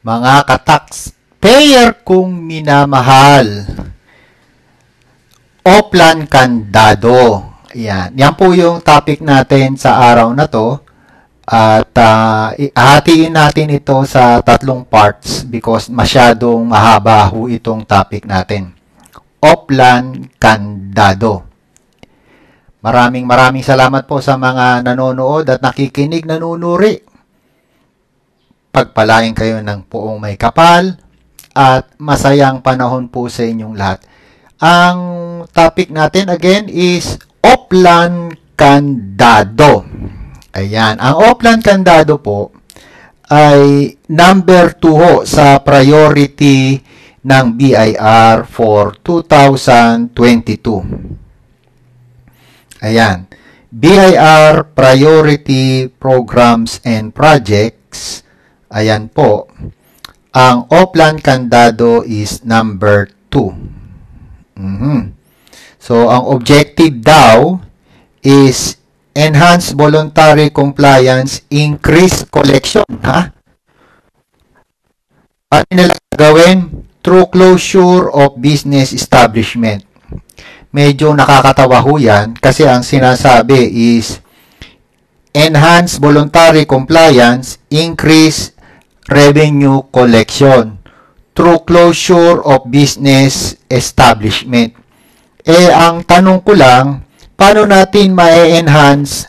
mga ka-taxpayer kong minamahal, Oplan Kandado. Yan. Yan po yung topic natin sa araw na to. At uh, hatiin natin ito sa tatlong parts because masyadong mahaba ho itong topic natin. Oplan Kandado. Maraming maraming salamat po sa mga nanonood at nakikinig, nanunuri. Pagpalain kayo ng poong may kapal at masayang panahon po sa inyong lahat. Ang topic natin again is Oplan Candado. Ayan, ang Oplan Candado po ay number 2 ho sa priority ng BIR for 2022. Ayan. BIR Priority Programs and Projects. Ayan po. Ang Oplan Candado is number 2. Mm-hmm. So, ang objective daw is enhance voluntary compliance, increase collection. Ha? Ano nila gawin? Through closure of business establishment medyo nakakatawa ho yan kasi ang sinasabi is enhance voluntary compliance, increase revenue collection through closure of business establishment. Eh, ang tanong ko lang, paano natin ma-enhance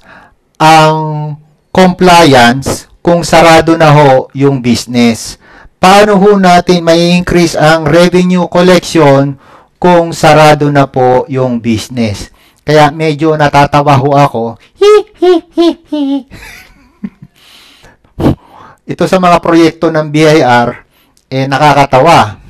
ang compliance kung sarado na ho yung business? Paano ho natin ma-increase ang revenue collection kung sarado na po yung business. Kaya medyo natatawa ho ako. Hi, hi, hi, hi. Ito sa mga proyekto ng BIR, eh nakakatawa.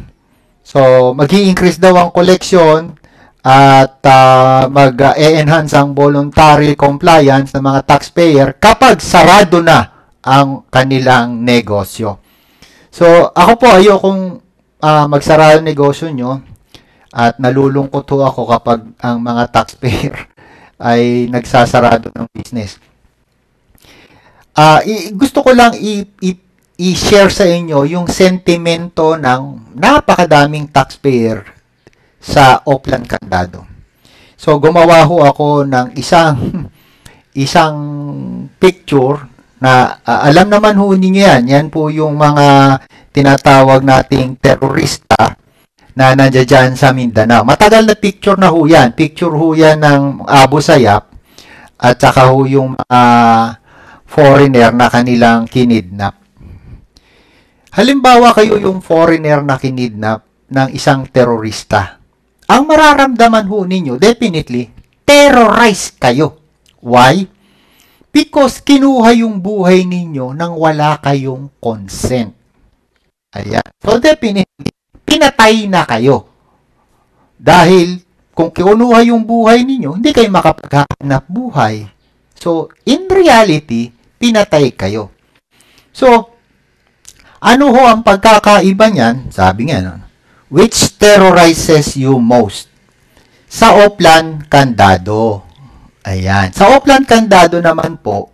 So, mag increase daw ang collection at uh, mag-enhance ang voluntary compliance ng mga taxpayer kapag sarado na ang kanilang negosyo. So, ako po ayokong uh, magsara ang negosyo nyo at nalulungkot ako kapag ang mga taxpayer ay nagsasarado ng business. Uh, i- gusto ko lang i- i- i-share sa inyo yung sentimento ng napakadaming taxpayer sa Oplan Candado. So gumawa ho ako ng isang isang picture na uh, alam naman ho ninyo yan. Yan po yung mga tinatawag nating terorista na nandiyan sa Mindanao. Matagal na picture na ho yan. Picture ho yan ng Abu Sayyaf at saka ho yung uh, foreigner na kanilang kinidnap. Halimbawa kayo yung foreigner na kinidnap ng isang terorista. Ang mararamdaman ho ninyo, definitely, terrorize kayo. Why? Because kinuha yung buhay ninyo nang wala kayong consent. Ayan. So definitely, pinatay na kayo. Dahil kung kinuha yung buhay ninyo, hindi kayo makapaghanap buhay. So, in reality, pinatay kayo. So, ano ho ang pagkakaiba niyan? Sabi nga, no? which terrorizes you most? Sa Oplan Kandado. Ayan. Sa Oplan Kandado naman po,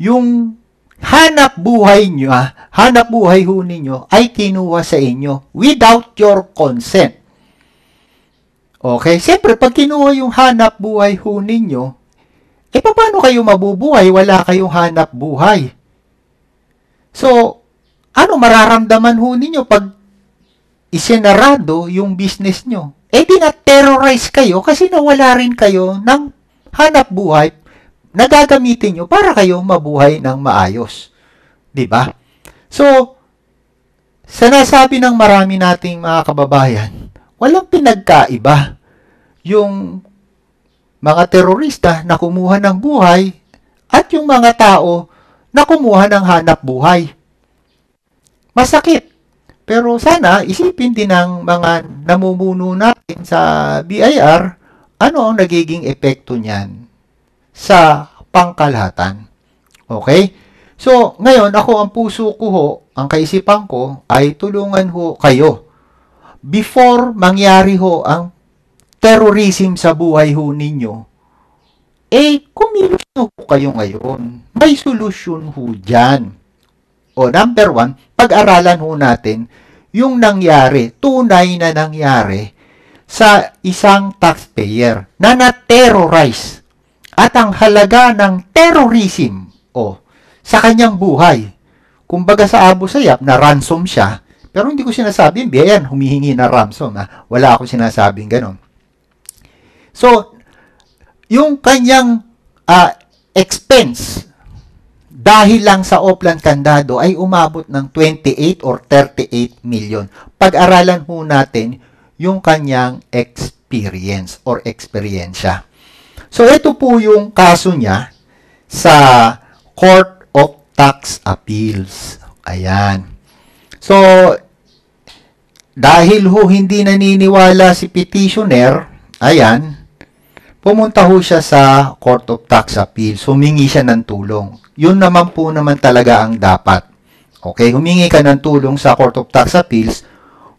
yung hanap buhay nyo, ah, hanap buhay ho ninyo ay kinuha sa inyo without your consent. Okay? Siyempre, pag kinuha yung hanap buhay ho ninyo, eh paano kayo mabubuhay? Wala kayong hanap buhay. So, ano mararamdaman ho ninyo pag isinarado yung business nyo? Eh di na-terrorize kayo kasi nawala rin kayo ng hanap buhay na gagamitin nyo para kayo mabuhay ng maayos. ba? So, sinasabi ng marami nating mga kababayan, walang pinagkaiba yung mga terorista na kumuha ng buhay at yung mga tao na kumuha ng hanap buhay. Masakit. Pero sana isipin din ng mga namumuno natin sa BIR ano ang nagiging epekto niyan sa pangkalahatan. Okay? So, ngayon, ako ang puso ko ho, ang kaisipan ko, ay tulungan ho kayo. Before mangyari ho ang terrorism sa buhay ho ninyo, eh, kumilos kayo ngayon. May solusyon ho dyan. O number one, pag-aralan ho natin yung nangyari, tunay na nangyari sa isang taxpayer na na-terrorize at ang halaga ng terrorism o sa kanyang buhay. Kumbaga sa Abu Sayyaf na ransom siya, pero hindi ko sinasabing biyan, humihingi na ransom. Ha? Wala ako sinasabing ganon. So, yung kanyang uh, expense dahil lang sa Oplan Candado ay umabot ng 28 or 38 million. Pag-aralan ho natin yung kanyang experience or eksperyensya. So ito po yung kaso niya sa Court of Tax Appeals. Ayan. So dahil ho hindi naniniwala si petitioner, ayan, pumunta ho siya sa Court of Tax Appeals, humingi siya ng tulong. Yun naman po naman talaga ang dapat. Okay, humingi ka ng tulong sa Court of Tax Appeals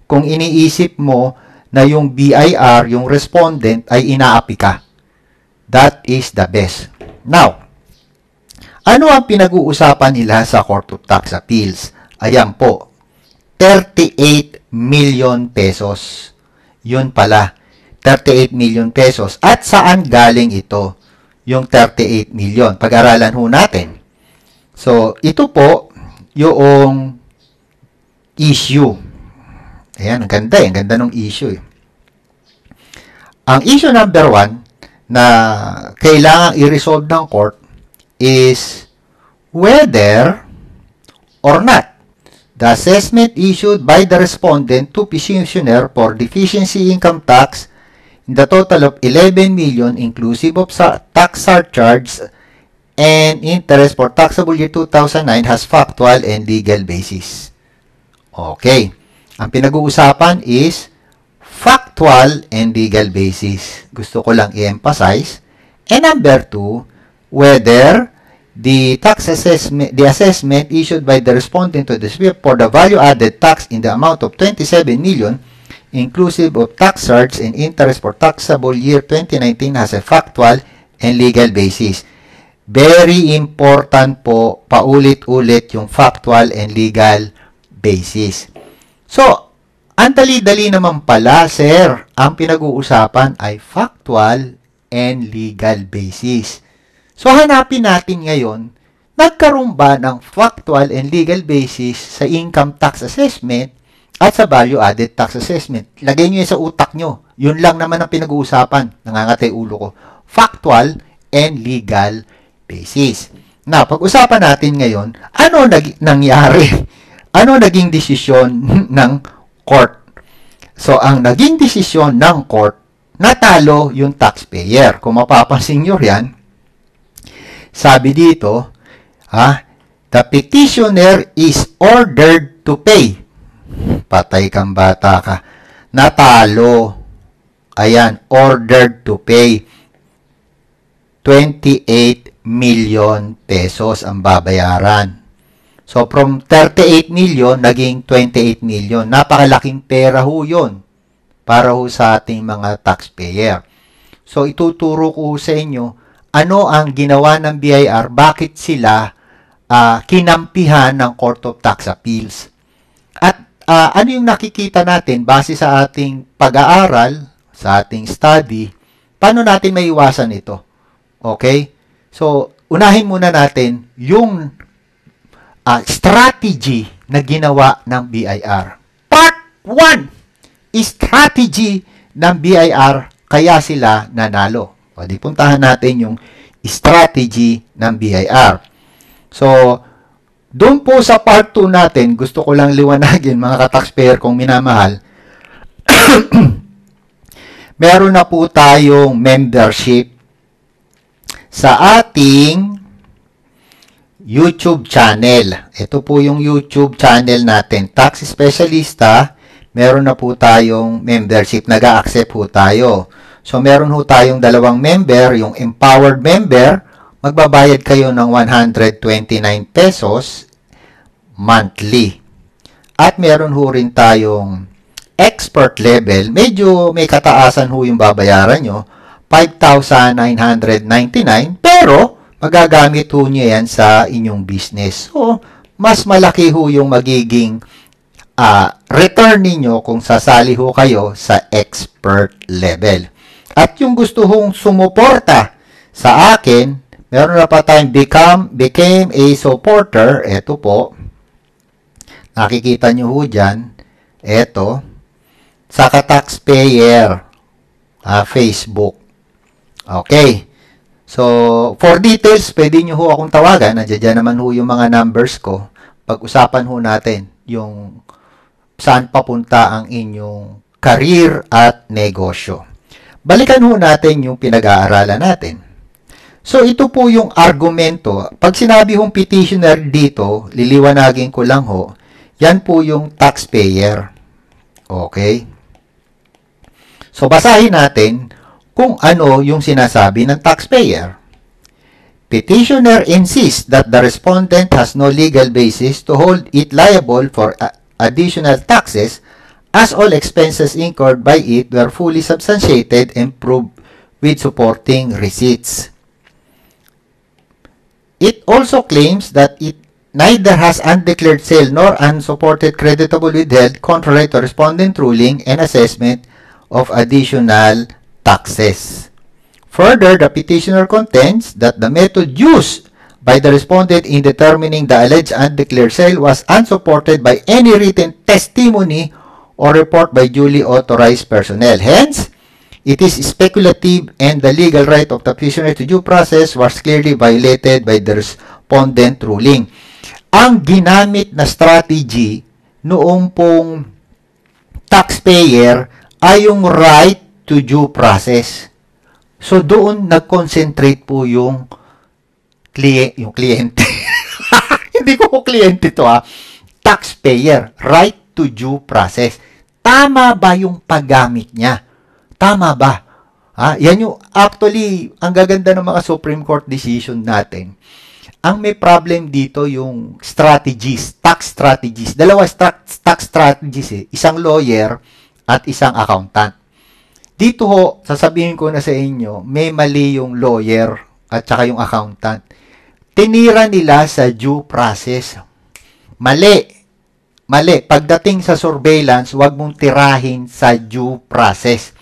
kung iniisip mo na yung BIR, yung respondent, ay inaapi ka. That is the best. Now, ano ang pinag-uusapan nila sa Court of Tax Appeals? Ayan po, 38 million pesos. Yun pala 38 million pesos. At saan galing ito? Yung 38 million. Pag-aralan ho natin. So, ito po yung issue. Ayan, ang ganda eh. Ang ganda ng issue eh. Ang issue number one na kailangan i-resolve ng court is whether or not the assessment issued by the respondent to petitioner for deficiency income tax the total of 11 million inclusive of tax surcharge and interest for taxable year 2009 has factual and legal basis. Okay. Ang pinag-uusapan is factual and legal basis. Gusto ko lang i-emphasize. And number two, whether the tax assessment, the assessment issued by the respondent to the SWIFT for the value added tax in the amount of 27 million inclusive of tax surge and interest for taxable year 2019 has a factual and legal basis. Very important po, paulit-ulit yung factual and legal basis. So, ang dali-dali naman pala, sir, ang pinag-uusapan ay factual and legal basis. So, hanapin natin ngayon, nagkaroon ba ng factual and legal basis sa income tax assessment at sa value added tax assessment. Lagay nyo yun sa utak nyo. Yun lang naman ang pinag-uusapan. Nangangatay ulo ko. Factual and legal basis. Na, pag-usapan natin ngayon, ano nag- nangyari? Ano naging desisyon ng court? So, ang naging desisyon ng court, natalo yung taxpayer. Kung mapapansin nyo yan, sabi dito, ha, the petitioner is ordered to pay Patay kang bata ka. Natalo. Ayan, ordered to pay. 28 million pesos ang babayaran. So, from 38 million, naging 28 million. Napakalaking pera ho yun para ho sa ating mga taxpayer. So, ituturo ko sa inyo ano ang ginawa ng BIR, bakit sila uh, kinampihan ng Court of Tax Appeals. Uh, ano yung nakikita natin base sa ating pag-aaral, sa ating study, paano natin maiwasan ito? Okay? So, unahin muna natin yung uh, strategy na ginawa ng BIR. Part 1, strategy ng BIR kaya sila nanalo. O, di puntahan natin yung strategy ng BIR. So, doon po sa part 2 natin, gusto ko lang liwanagin mga ka-taxpayer kong minamahal. Meron na po tayong membership sa ating YouTube channel. Ito po yung YouTube channel natin, Tax Specialista. Meron na po tayong membership, nag-accept po tayo. So, meron po tayong dalawang member, yung empowered member, magbabayad kayo ng 129 pesos monthly. At meron ho rin tayong expert level. Medyo may kataasan ho yung babayaran nyo. 5,999 pero magagamit ho nyo yan sa inyong business. So, mas malaki ho yung magiging uh, return ninyo kung sasali ho kayo sa expert level. At yung gusto hong sumuporta sa akin, meron na pa tayong become, became a supporter. Ito po. Nakikita nyo ho dyan. Ito. Saka taxpayer. Uh, Facebook. Okay. So, for details, pwede nyo ho akong tawagan. Nandiyan naman ho yung mga numbers ko. Pag-usapan ho natin yung saan papunta ang inyong career at negosyo. Balikan ho natin yung pinag-aaralan natin. So, ito po yung argumento. Pag sinabi hong petitioner dito, liliwanagin ko lang ho, yan po yung taxpayer. Okay? So, basahin natin kung ano yung sinasabi ng taxpayer. Petitioner insists that the respondent has no legal basis to hold it liable for additional taxes as all expenses incurred by it were fully substantiated and proved with supporting receipts. It also claims that it neither has undeclared sale nor unsupported creditable withheld contrary to respondent ruling and assessment of additional taxes. Further, the petitioner contends that the method used by the respondent in determining the alleged undeclared sale was unsupported by any written testimony or report by duly authorized personnel. Hence, it is speculative and the legal right of the petitioner to due process was clearly violated by the respondent ruling. Ang ginamit na strategy noong pong taxpayer ay yung right to due process. So doon nag-concentrate po yung kliyente, yung kliyente. Hindi ko po kliyente to ha. Taxpayer, right to due process. Tama ba yung paggamit niya? Tama ba? Ha? Yan yung, actually, ang gaganda ng mga Supreme Court decision natin. Ang may problem dito yung strategies, tax strategies. Dalawa tax, strategies eh. Isang lawyer at isang accountant. Dito ho, sasabihin ko na sa inyo, may mali yung lawyer at saka yung accountant. Tinira nila sa due process. Mali. Mali. Pagdating sa surveillance, huwag mong tirahin sa due process.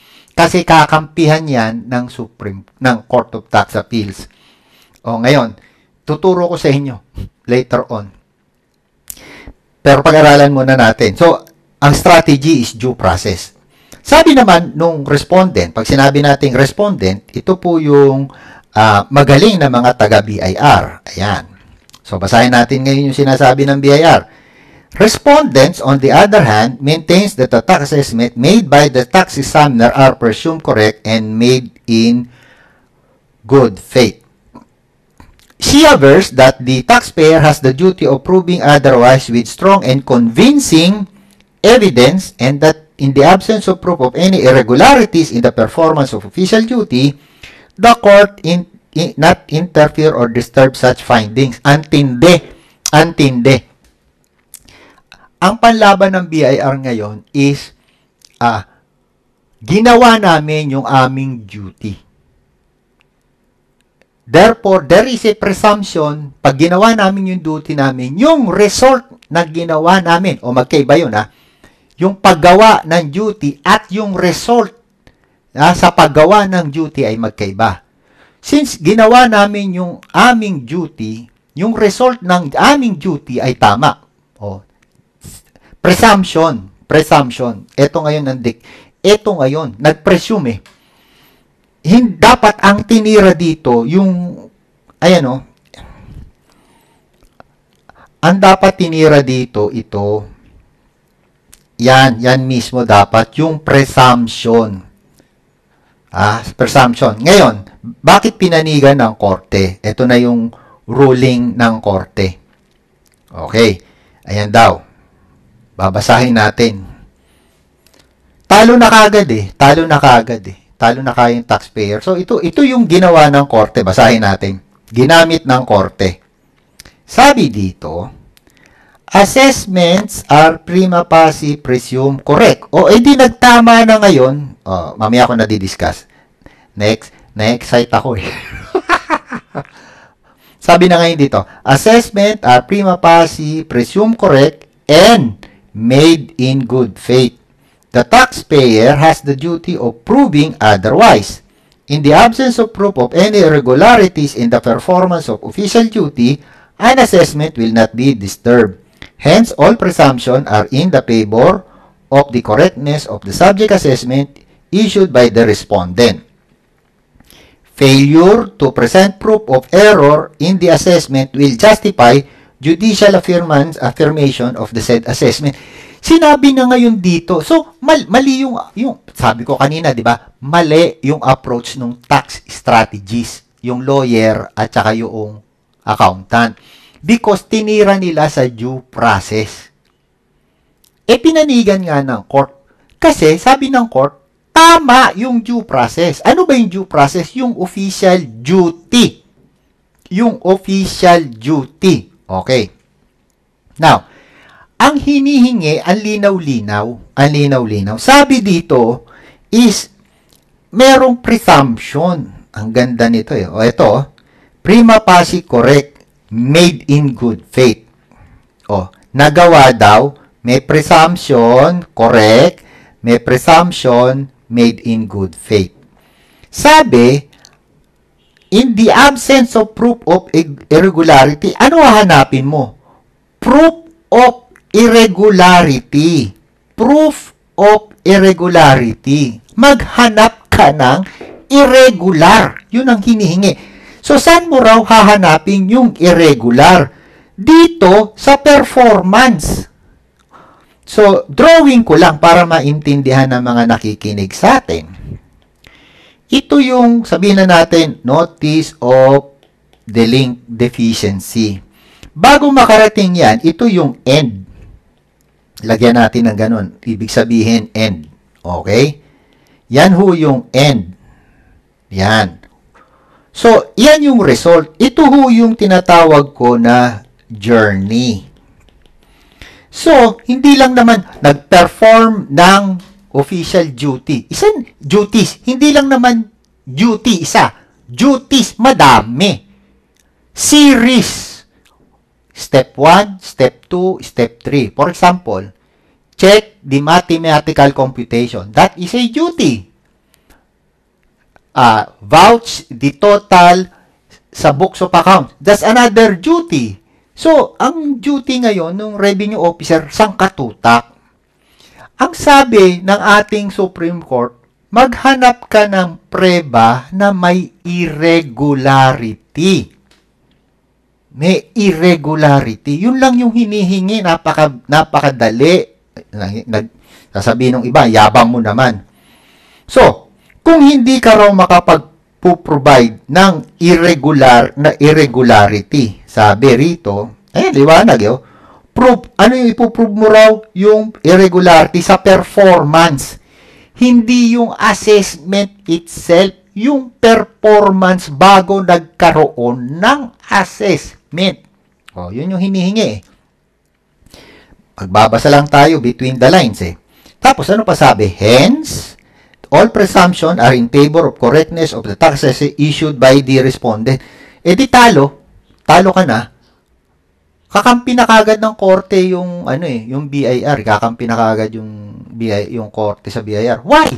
Kasi kakampihan yan ng Supreme, ng Court of Tax Appeals. O ngayon, tuturo ko sa inyo later on. Pero pag-aralan muna natin. So, ang strategy is due process. Sabi naman nung respondent, pag sinabi nating respondent, ito po yung uh, magaling na mga taga-BIR. Ayan. So, basahin natin ngayon yung sinasabi ng BIR. Respondents, on the other hand, maintains that the tax estimate made by the tax examiner are presumed correct and made in good faith. She avers that the taxpayer has the duty of proving otherwise with strong and convincing evidence and that in the absence of proof of any irregularities in the performance of official duty, the court in, in, not interfere or disturb such findings. Antindi. Antindi. Ang panlaban ng BIR ngayon is ah, ginawa namin yung aming duty. Therefore, there is a presumption, pag ginawa namin yung duty namin, yung result na ginawa namin, o magkaiba yun ha, yung paggawa ng duty at yung result ah, sa paggawa ng duty ay magkaiba. Since ginawa namin yung aming duty, yung result ng aming duty ay tama. O, presumption, presumption. Ito ngayon nandik. Ito ngayon, nag-presume eh. Hindi, dapat ang tinira dito, yung, ayan o, ang dapat tinira dito, ito, yan, yan mismo dapat yung presumption. Ah, presumption. Ngayon, bakit pinanigan ng korte? Ito na yung ruling ng korte. Okay. Ayan daw. Babasahin natin. Talo na kagad eh. Talo na kagad eh. Talo na kayong taxpayer. So, ito, ito yung ginawa ng korte. Basahin natin. Ginamit ng korte. Sabi dito, assessments are prima facie presumed correct. O edi nagtama na ngayon. Oh, mamaya ako na di-discuss. Next, na-excite ako eh. Sabi na ngayon dito, assessment are prima facie presumed correct and made in good faith. The taxpayer has the duty of proving otherwise. In the absence of proof of any irregularities in the performance of official duty, an assessment will not be disturbed. Hence, all presumptions are in the favor of the correctness of the subject assessment issued by the respondent. Failure to present proof of error in the assessment will justify judicial affirmance, affirmation of the said assessment. Sinabi na ngayon dito, so mal, mali yung, yung, sabi ko kanina, di ba, mali yung approach ng tax strategies, yung lawyer at saka yung accountant. Because tinira nila sa due process. E pinanigan nga ng court. Kasi sabi ng court, tama yung due process. Ano ba yung due process? Yung official duty. Yung official duty. Okay. Now, ang hinihingi, ang linaw-linaw, ang linaw-linaw. Sabi dito is merong presumption. Ang ganda nito eh. O ito, prima facie correct, made in good faith. O, nagawa daw, may presumption, correct, may presumption, made in good faith. Sabi, in the absence of proof of irregularity, ano hahanapin mo? Proof of irregularity. Proof of irregularity. Maghanap ka ng irregular. Yun ang hinihingi. So, saan mo raw hahanapin yung irregular? Dito sa performance. So, drawing ko lang para maintindihan ng mga nakikinig sa atin. Ito yung, sabihin na natin, notice of the link deficiency. Bago makarating yan, ito yung end. Lagyan natin ng ganun. Ibig sabihin, end. Okay? Yan ho yung end. Yan. So, yan yung result. Ito ho yung tinatawag ko na journey. So, hindi lang naman nag-perform ng official duty. Isan duties, hindi lang naman duty isa. Duties, madami. Series. Step 1, Step 2, Step 3. For example, check the mathematical computation. That is a duty. Uh, vouch the total sa books of account. That's another duty. So, ang duty ngayon ng revenue officer, sangkatutak. Ang sabi ng ating Supreme Court, maghanap ka ng preba na may irregularity. May irregularity. Yun lang yung hinihingi, napaka, napakadali. Nag, sasabihin ng iba, yabang mo naman. So, kung hindi ka raw makapag-provide ng irregular na irregularity, sabi rito, eh, liwanag yun, proof, ano yung ipoprove mo raw? Yung irregularity sa performance. Hindi yung assessment itself, yung performance bago nagkaroon ng assessment. O, yun yung hinihingi eh. Magbabasa lang tayo between the lines eh. Tapos ano pa sabi? Hence, all presumption are in favor of correctness of the taxes issued by the respondent. Eh di talo, talo ka na. Kakampi na kagad ng korte yung ano eh, yung BIR, kakampi na kagad yung BI, yung korte sa BIR. Why?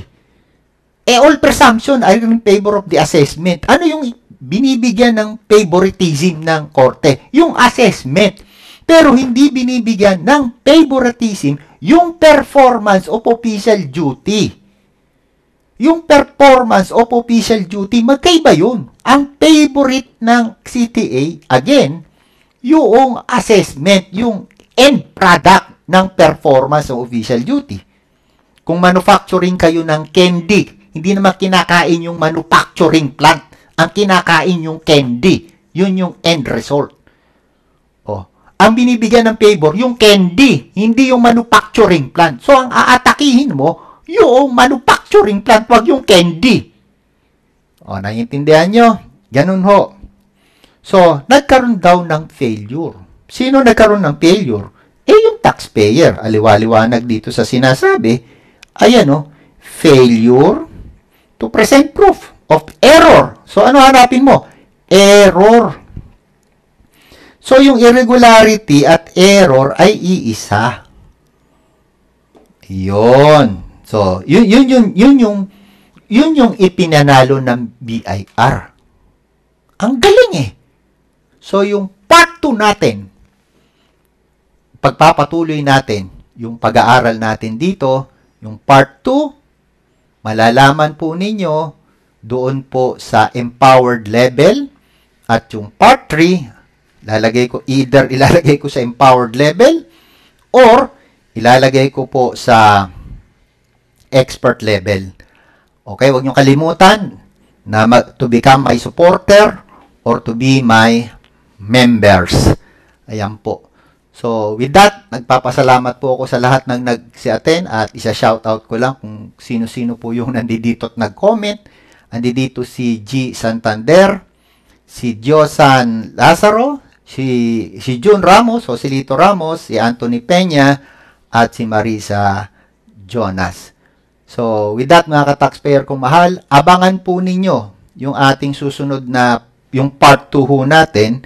Eh all presumption are in favor of the assessment. Ano yung binibigyan ng favoritism ng korte? Yung assessment. Pero hindi binibigyan ng favoritism yung performance of official duty. Yung performance of official duty, magkaiba yun. Ang favorite ng CTA, again, yung assessment, yung end product ng performance ng official duty. Kung manufacturing kayo ng candy, hindi naman kinakain yung manufacturing plant. Ang kinakain yung candy. Yun yung end result. Oh. Ang binibigyan ng favor, yung candy, hindi yung manufacturing plant. So, ang aatakihin mo, yung manufacturing plant, wag yung candy. O, naiintindihan nyo? Ganun ho. So, nagkaroon daw ng failure. Sino nagkaroon ng failure? Eh, yung taxpayer. Aliwaliwanag dito sa sinasabi, ayan o, failure to present proof of error. So, ano hanapin mo? Error. So, yung irregularity at error ay iisa. Yun. So, yun, yun, yun, yun yung, yun yung ipinanalo ng BIR. Ang galing eh. So, yung part 2 natin, pagpapatuloy natin, yung pag-aaral natin dito, yung part 2, malalaman po ninyo doon po sa empowered level at yung part 3, lalagay ko either ilalagay ko sa empowered level or ilalagay ko po sa expert level. Okay, huwag niyo kalimutan na to become my supporter or to be my members. Ayan po. So, with that, nagpapasalamat po ako sa lahat ng nag-attend at isa-shoutout ko lang kung sino-sino po yung nandito at nag-comment. Nandito si G. Santander, si Diosan Lazaro, si, si June Ramos, o si Lito Ramos, si Anthony Peña, at si Marisa Jonas. So, with that mga ka-taxpayer kong mahal, abangan po ninyo yung ating susunod na, yung part 2 ho natin.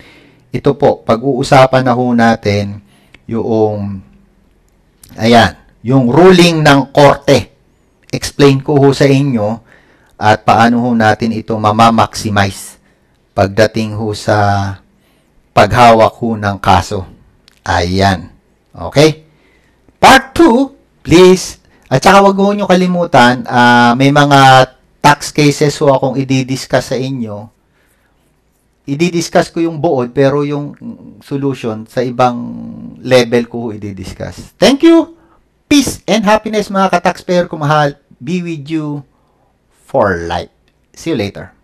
Ito po, pag-uusapan na ho natin yung, ayan, yung ruling ng korte. Explain ko ho sa inyo at paano ho natin ito mamamaximize pagdating ho sa paghawak ho ng kaso. Ayan. Okay? Part 2, please. At saka wag ho nyo kalimutan, uh, may mga tax cases ho akong i-discuss sa inyo. I-discuss ko yung buod, pero yung solution sa ibang level ko i-discuss. Thank you! Peace and happiness mga ka-taxpayer ko mahal. Be with you for life. See you later.